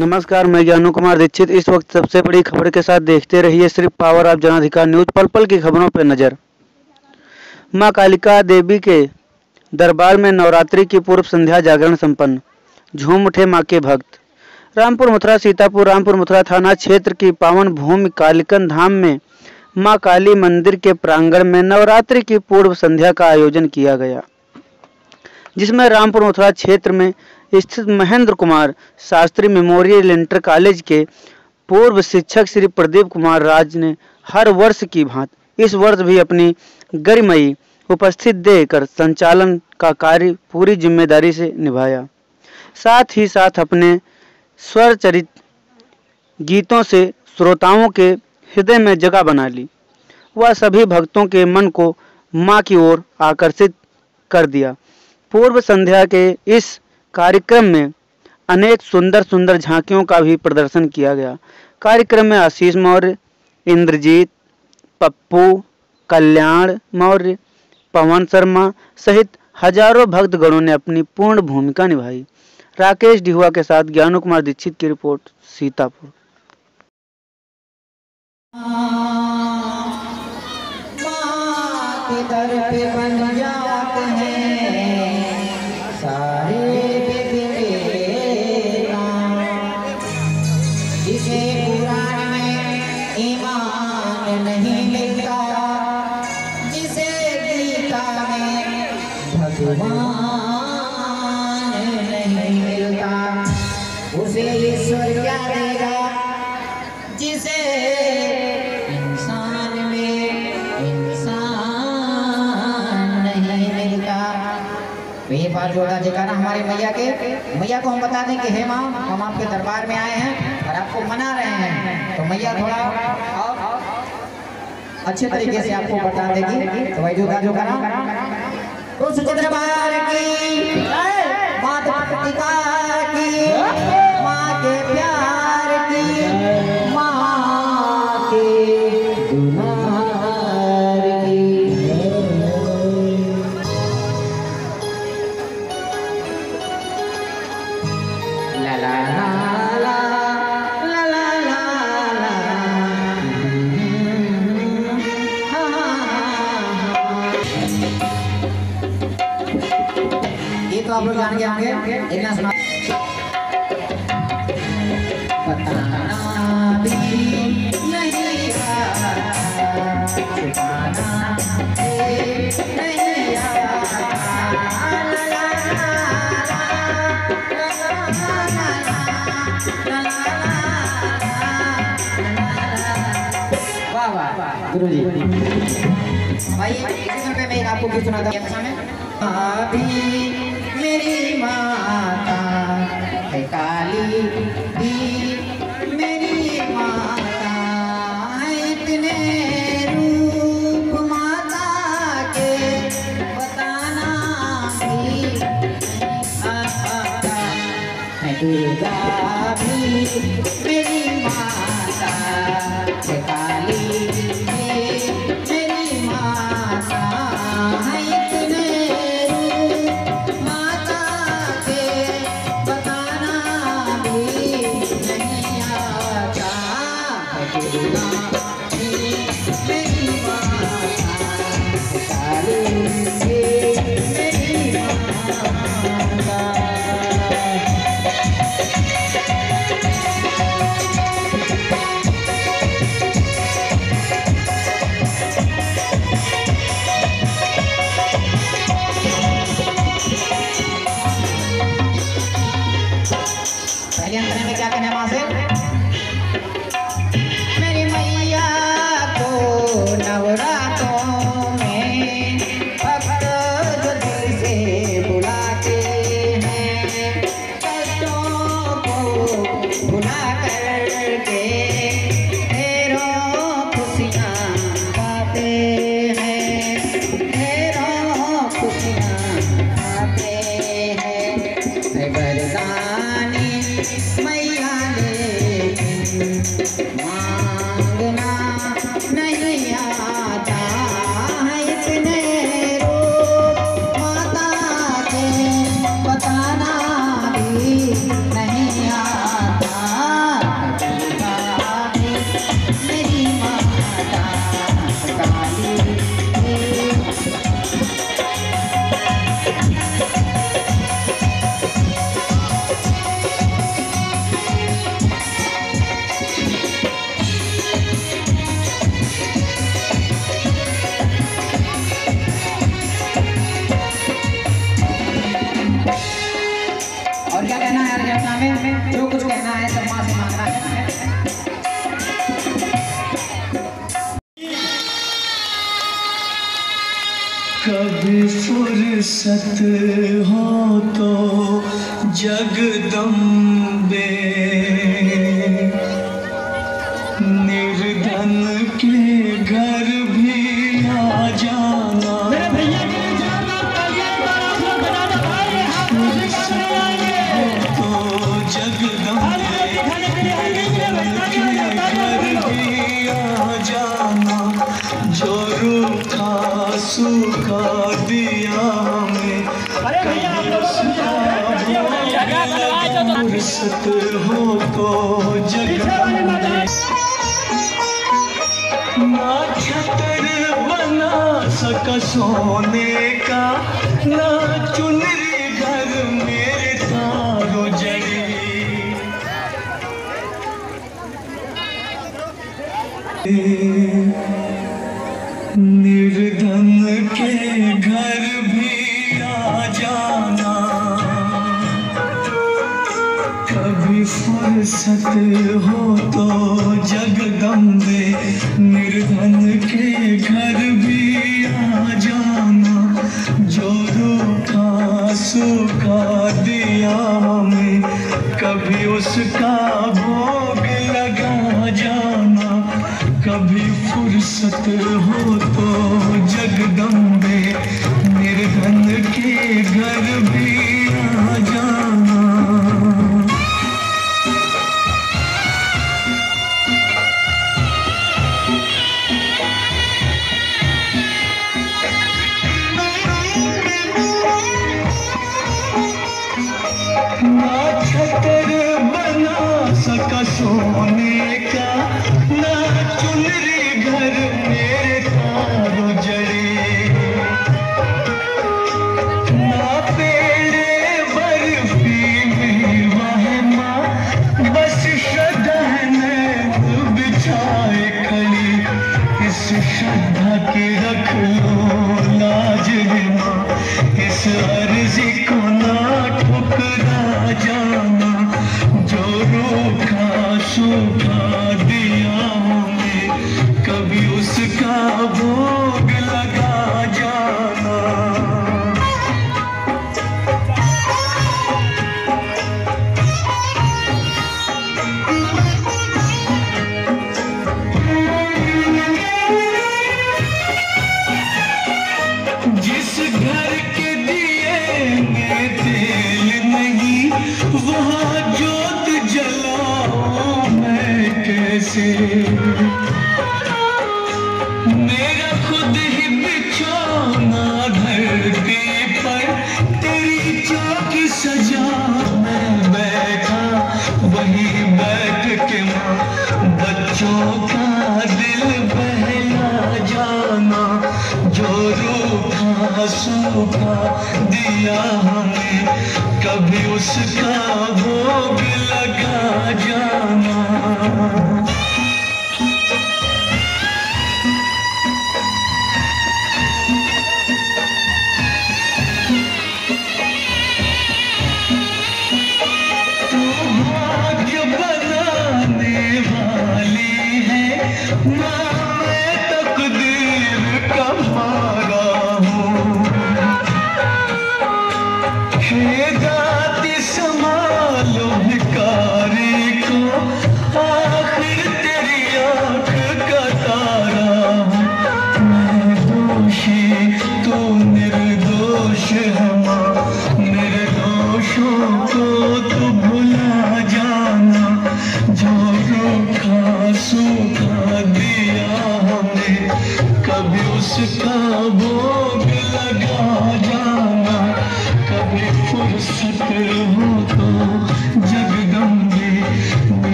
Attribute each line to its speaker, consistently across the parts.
Speaker 1: नमस्कार, मैं ज्ञानू कुमार दीक्षित। इस वक्त सबसे बड़ी खबर के साथ देखते रहिए सिर्फ़ पावर ऑफ़ जनाधिकार न्यूज़ पल पल की खबरों पर नज़र। माँ कालिका देवी के दरबार में नवरात्रि की पूर्व संध्या जागरण संपन्न। झूम उठे माँ के भक्त। रामपुर मथुरा, सीतापुर, रामपुर मथुरा थाना क्षेत्र की पावन भूमि कालिकन धाम में माँ काली मंदिर के प्रांगण में नवरात्रि की पूर्व संध्या का आयोजन किया गया, जिसमें रामपुर मथुरा क्षेत्र में स्थित Mahendra Kumar Shastri memorial inter college के पूर्व शिक्षक श्री प्रदीप कुमार राज ने हर वर्ष की भांति, इस वर्ष भी अपनी गरिमयी उपस्थित देकर संचालन का कार्य पूरी ज़िम्मेदारी से निभाया। साथ ही साथ अपने स्वर चरित गीतों से श्रोताओं के हृदय में जगह बना ली। वह सभी भक्तों के मन को माँ की ओर आकर्षित कर दिया। पूर्व संध्या के इस कार्यक्रम में अनेक सुंदर सुंदर झांकियों का भी प्रदर्शन किया गया। कार्यक्रम में आशीष मौर्य, इंद्रजीत, पप्पू, कल्याण मौर्य, पवन शर्मा सहित हज़ारों भक्तगणों ने अपनी पूर्ण भूमिका निभाई। राकेश डिहुआ के साथ ज्ञानू कुमार दीक्षित की रिपोर्ट, सीतापुर।
Speaker 2: दर पे बन नहीं मिलता, जिसे गीता में भगवान नहीं मिलता। उसे ईश्वर क्या देगा, जिसे इंसान में इंसान नहीं मिलता। तो ये बात जोड़ा जयकारा हमारे मैया के, मैया को हम बता दें कि, हे माँ, हम आपके दरबार में आए हैं और आपको मना रहे हैं। तो मैया थोड़ा और अच्छे तरीके से आपको बता देगी। तो वही जोगा जो करा। तो सुचित्र बाहर की माता पिता की माँ के प्यार आप लोग जान गए आगे इतना सुना गुरु जी रुपये में आपको क्यों सुना था अभी माता काली। पहले अंतर क्या कहना है मैया को नवरा कभी
Speaker 3: फुर्सत हो तो जगदम्बे फुर्सत हो तो जगदम्बे ना छतर बना। सका सोने का। ना चुनरी घर मेरे तारो जड़ी फुर्सत हो तो जगदम्बे, निर्धन के घर भी आ जाना। जो रूखा सूखा दिया हमें, कभी उसका भोग लगा जाना। कभी फुर्सत हो तो जगदम्बे इस दिया हमें कभी उसका भोग लगा जाना।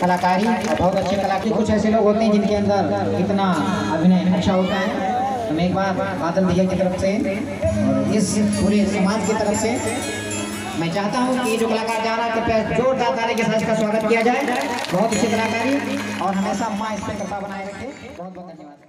Speaker 2: कलाकारी, बहुत अच्छे कलाकारी कुछ ऐसे लोग होते हैं जिनके अंदर इतना अभिनय अच्छा होता है। हम एक बार बादल भैया की तरफ़ से इस पूरे समाज की तरफ़ से मैं चाहता हूँ कि जो कलाकार जा रहा है, कृपया जोरदार ताली के साथ इसका स्वागत किया जाए। बहुत अच्छी कलाकारी और हमेशा माँ इस पर कृपा बनाए रखें। बहुत बहुत धन्यवाद।